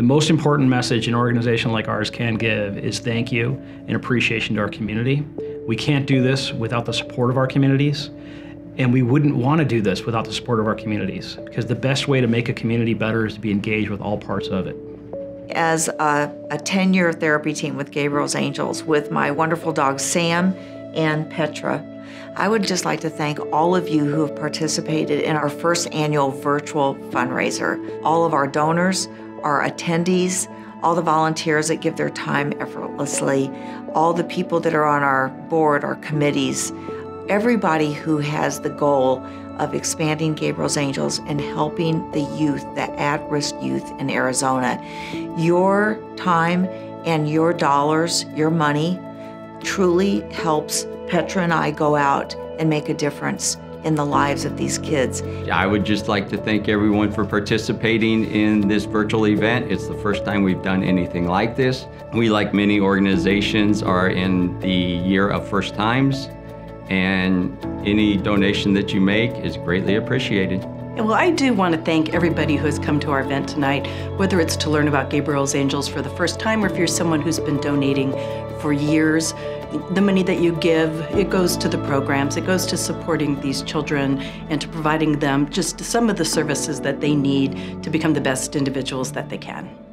The most important message an organization like ours can give is thank you and appreciation to our community. We can't do this without the support of our communities. And we wouldn't want to do this without the support of our communities because the best way to make a community better is to be engaged with all parts of it. As a, a 10 year therapy team with Gabriel's Angels, with my wonderful dogs Sam and Petra, I would just like to thank all of you who have participated in our first annual virtual fundraiser. All of our donors, our attendees, all the volunteers that give their time effortlessly, all the people that are on our board, our committees, everybody who has the goal of expanding Gabriel's Angels and helping the youth, the at risk youth in Arizona. Your time and your dollars, your money, truly helps Petra and I go out and make a difference in the lives of these kids. I would just like to thank everyone for participating in this virtual event. It's the first time we've done anything like this. We, like many organizations, are in the year of first times, and any donation that you make is greatly appreciated. Well, I do want to thank everybody who has come to our event tonight, whether it's to learn about Gabriel's Angels for the first time or if you're someone who's been donating for years. The money that you give, it goes to the programs, it goes to supporting these children and to providing them just some of the services that they need to become the best individuals that they can.